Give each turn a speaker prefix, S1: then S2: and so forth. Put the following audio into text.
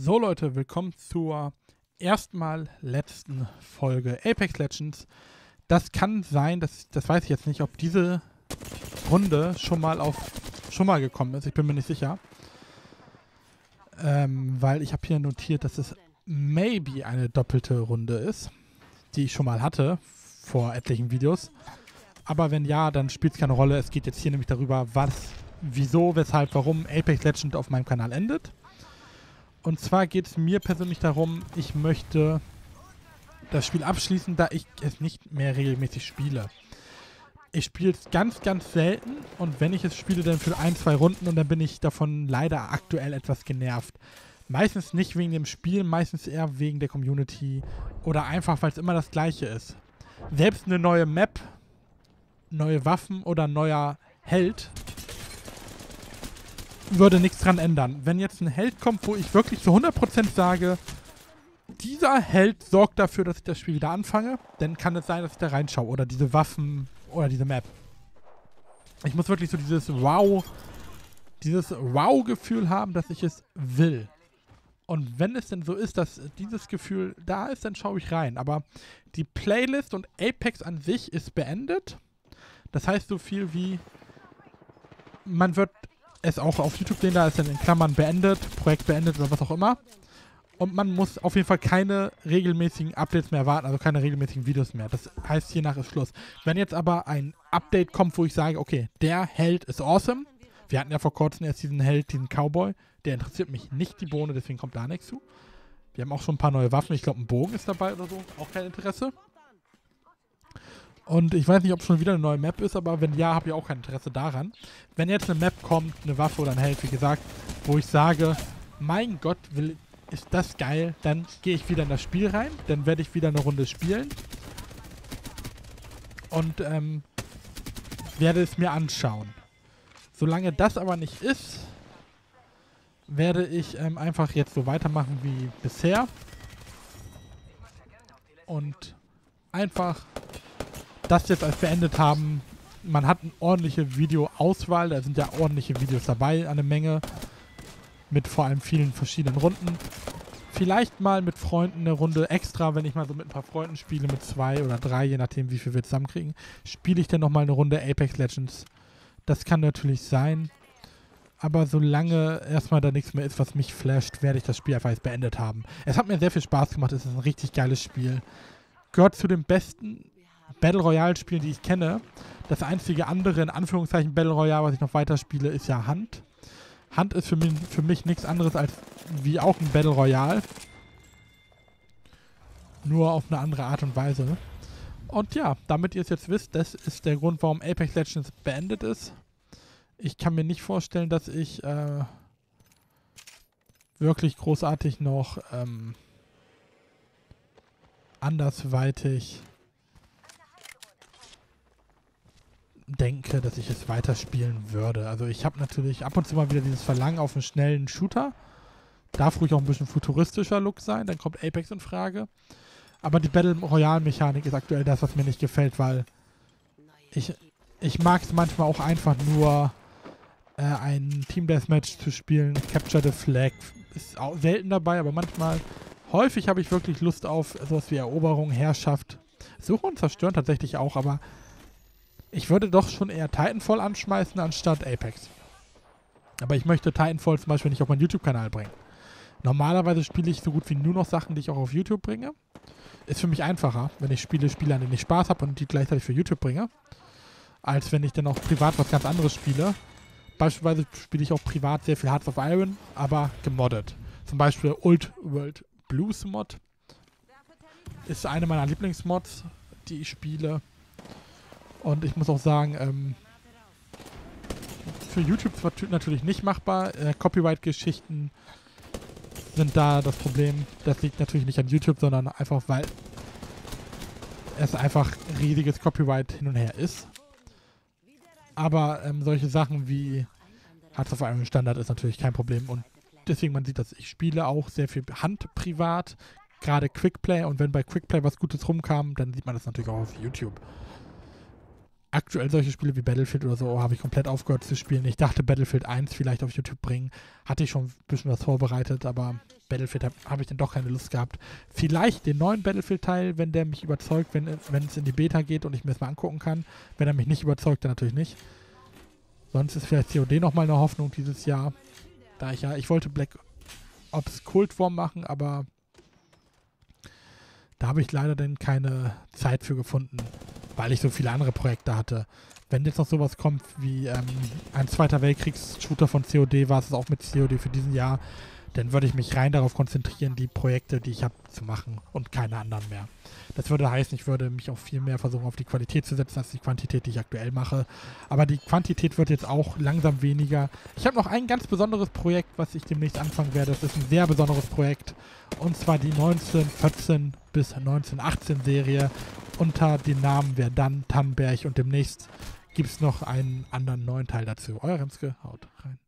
S1: So Leute, willkommen zur erstmal letzten Folge Apex Legends. Das kann sein, dass, das weiß ich jetzt nicht, ob diese Runde schon mal auf schon mal gekommen ist. Ich bin mir nicht sicher. Ähm, weil ich habe hier notiert, dass es maybe eine doppelte Runde ist, die ich schon mal hatte vor etlichen Videos. Aber wenn ja, dann spielt es keine Rolle. Es geht jetzt hier nämlich darüber, was, wieso, weshalb, warum Apex Legends auf meinem Kanal endet. Und zwar geht es mir persönlich darum, ich möchte das Spiel abschließen, da ich es nicht mehr regelmäßig spiele. Ich spiele es ganz, ganz selten und wenn ich es spiele, dann für ein, zwei Runden und dann bin ich davon leider aktuell etwas genervt. Meistens nicht wegen dem Spiel, meistens eher wegen der Community oder einfach, weil es immer das gleiche ist. Selbst eine neue Map, neue Waffen oder neuer Held würde nichts dran ändern. Wenn jetzt ein Held kommt, wo ich wirklich zu 100% sage, dieser Held sorgt dafür, dass ich das Spiel wieder anfange, dann kann es sein, dass ich da reinschaue. Oder diese Waffen oder diese Map. Ich muss wirklich so dieses Wow, dieses Wow-Gefühl haben, dass ich es will. Und wenn es denn so ist, dass dieses Gefühl da ist, dann schaue ich rein. Aber die Playlist und Apex an sich ist beendet. Das heißt so viel wie, man wird es auch auf YouTube sehen, da ist dann in Klammern beendet, Projekt beendet oder was auch immer. Und man muss auf jeden Fall keine regelmäßigen Updates mehr warten, also keine regelmäßigen Videos mehr. Das heißt, hiernach ist Schluss. Wenn jetzt aber ein Update kommt, wo ich sage, okay, der Held ist awesome. Wir hatten ja vor kurzem erst diesen Held, diesen Cowboy. Der interessiert mich nicht die Bohne, deswegen kommt da nichts zu. Wir haben auch schon ein paar neue Waffen. Ich glaube, ein Bogen ist dabei oder so. Auch kein Interesse. Und ich weiß nicht, ob schon wieder eine neue Map ist, aber wenn ja, habe ich auch kein Interesse daran. Wenn jetzt eine Map kommt, eine Waffe oder ein Held, wie gesagt, wo ich sage, mein Gott, will, ist das geil, dann gehe ich wieder in das Spiel rein, dann werde ich wieder eine Runde spielen und ähm, werde es mir anschauen. Solange das aber nicht ist, werde ich ähm, einfach jetzt so weitermachen wie bisher und einfach das jetzt als beendet haben. Man hat eine ordentliche Videoauswahl, da sind ja ordentliche Videos dabei, eine Menge. Mit vor allem vielen verschiedenen Runden. Vielleicht mal mit Freunden eine Runde extra, wenn ich mal so mit ein paar Freunden spiele, mit zwei oder drei, je nachdem, wie viel wir zusammenkriegen, spiele ich dann nochmal eine Runde Apex Legends. Das kann natürlich sein. Aber solange erstmal da nichts mehr ist, was mich flasht, werde ich das Spiel einfach jetzt beendet haben. Es hat mir sehr viel Spaß gemacht, es ist ein richtig geiles Spiel. Gehört zu den besten Battle Royale-Spielen, die ich kenne. Das einzige andere, in Anführungszeichen, Battle Royale, was ich noch weiterspiele, ist ja Hand. Hand ist für mich, für mich nichts anderes als wie auch ein Battle Royale. Nur auf eine andere Art und Weise. Und ja, damit ihr es jetzt wisst, das ist der Grund, warum Apex Legends beendet ist. Ich kann mir nicht vorstellen, dass ich äh, wirklich großartig noch ähm, andersweitig denke, dass ich es weiterspielen würde. Also ich habe natürlich ab und zu mal wieder dieses Verlangen auf einen schnellen Shooter. Darf ruhig auch ein bisschen futuristischer Look sein, dann kommt Apex in Frage. Aber die Battle Royale Mechanik ist aktuell das, was mir nicht gefällt, weil ich, ich mag es manchmal auch einfach nur äh, ein Team Deathmatch zu spielen. Capture the Flag ist auch selten dabei, aber manchmal, häufig habe ich wirklich Lust auf sowas wie Eroberung, Herrschaft. Suche und zerstören tatsächlich auch, aber ich würde doch schon eher Titanfall anschmeißen anstatt Apex. Aber ich möchte Titanfall zum Beispiel nicht auf meinen YouTube-Kanal bringen. Normalerweise spiele ich so gut wie nur noch Sachen, die ich auch auf YouTube bringe. Ist für mich einfacher, wenn ich Spiele spiele, an denen ich Spaß habe und die gleichzeitig für YouTube bringe, als wenn ich dann auch privat was ganz anderes spiele. Beispielsweise spiele ich auch privat sehr viel Hearts of Iron, aber gemoddet. Zum Beispiel Old World Blues Mod ist eine meiner Lieblingsmods, die ich spiele. Und ich muss auch sagen, ähm, für YouTube natürlich nicht machbar. Äh, Copyright-Geschichten sind da das Problem. Das liegt natürlich nicht an YouTube, sondern einfach, weil es einfach riesiges Copyright hin und her ist. Aber ähm, solche Sachen wie Hearts of Iron Standard ist natürlich kein Problem. Und deswegen, man sieht das, ich spiele auch sehr viel Hand privat, gerade Quickplay. Und wenn bei Quickplay was Gutes rumkam, dann sieht man das natürlich auch auf YouTube. Aktuell solche Spiele wie Battlefield oder so habe ich komplett aufgehört zu spielen. Ich dachte, Battlefield 1 vielleicht auf YouTube bringen. Hatte ich schon ein bisschen was vorbereitet, aber Battlefield habe hab ich dann doch keine Lust gehabt. Vielleicht den neuen Battlefield-Teil, wenn der mich überzeugt, wenn es in die Beta geht und ich mir das mal angucken kann. Wenn er mich nicht überzeugt, dann natürlich nicht. Sonst ist vielleicht COD nochmal eine Hoffnung dieses Jahr. Da ich ja, ich wollte Black Ops Kultform machen, aber da habe ich leider dann keine Zeit für gefunden, weil ich so viele andere Projekte hatte. Wenn jetzt noch sowas kommt wie ähm, ein Zweiter Weltkriegs-Shooter von COD, war es auch mit COD für diesen Jahr, dann würde ich mich rein darauf konzentrieren, die Projekte, die ich habe, zu machen und keine anderen mehr. Das würde heißen, ich würde mich auch viel mehr versuchen, auf die Qualität zu setzen, als die Quantität, die ich aktuell mache. Aber die Quantität wird jetzt auch langsam weniger. Ich habe noch ein ganz besonderes Projekt, was ich demnächst anfangen werde. Das ist ein sehr besonderes Projekt. Und zwar die 1914 bis 1918 Serie unter dem Namen Verdun, Tannenberg und demnächst gibt es noch einen anderen neuen Teil dazu. Euer Remske, haut rein.